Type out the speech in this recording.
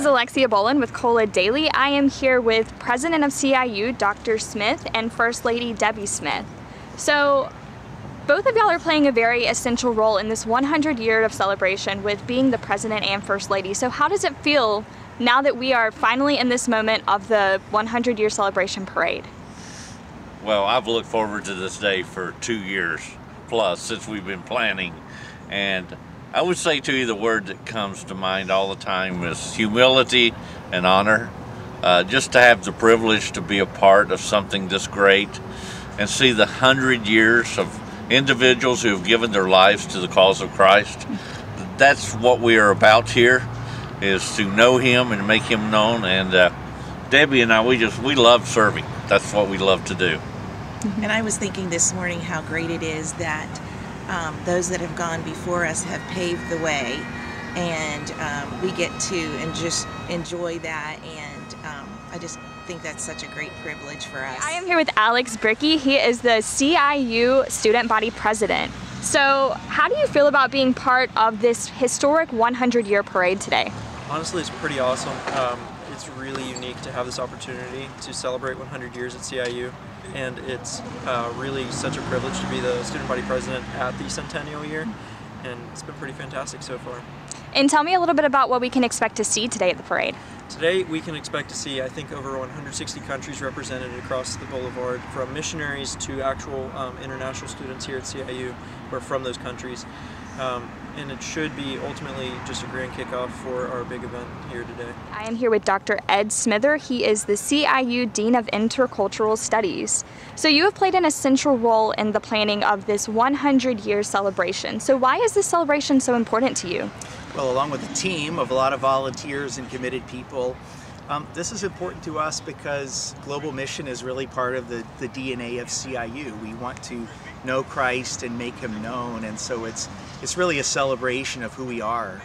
is Alexia Bolin with Cola Daily. I am here with President of CIU, Dr. Smith, and First Lady Debbie Smith. So, both of y'all are playing a very essential role in this 100 year of celebration with being the President and First Lady. So, how does it feel now that we are finally in this moment of the 100 year celebration parade? Well, I've looked forward to this day for two years plus since we've been planning. And I would say to you the word that comes to mind all the time is humility and honor. Uh, just to have the privilege to be a part of something this great and see the hundred years of individuals who have given their lives to the cause of Christ. That's what we are about here, is to know Him and make Him known. And uh, Debbie and I, we just we love serving. That's what we love to do. And I was thinking this morning how great it is that um, those that have gone before us have paved the way, and um, we get to and just enjoy that. And um, I just think that's such a great privilege for us. I am here with Alex Bricky. He is the CIU Student Body President. So, how do you feel about being part of this historic 100 year parade today? Honestly, it's pretty awesome. Um, it's really unique to have this opportunity to celebrate 100 years at CIU, and it's uh, really such a privilege to be the student body president at the centennial year, and it's been pretty fantastic so far. And tell me a little bit about what we can expect to see today at the parade. Today, we can expect to see, I think, over 160 countries represented across the boulevard, from missionaries to actual um, international students here at CIU who are from those countries. Um, and it should be ultimately just a grand kickoff for our big event here today. I am here with Dr. Ed Smither. He is the CIU Dean of Intercultural Studies. So, you have played an essential role in the planning of this 100 year celebration. So, why is this celebration so important to you? Well, along with a team of a lot of volunteers and committed people, um, this is important to us because global mission is really part of the, the DNA of CIU. We want to know Christ and make him known, and so it's, it's really a celebration of who we are.